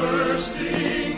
bursting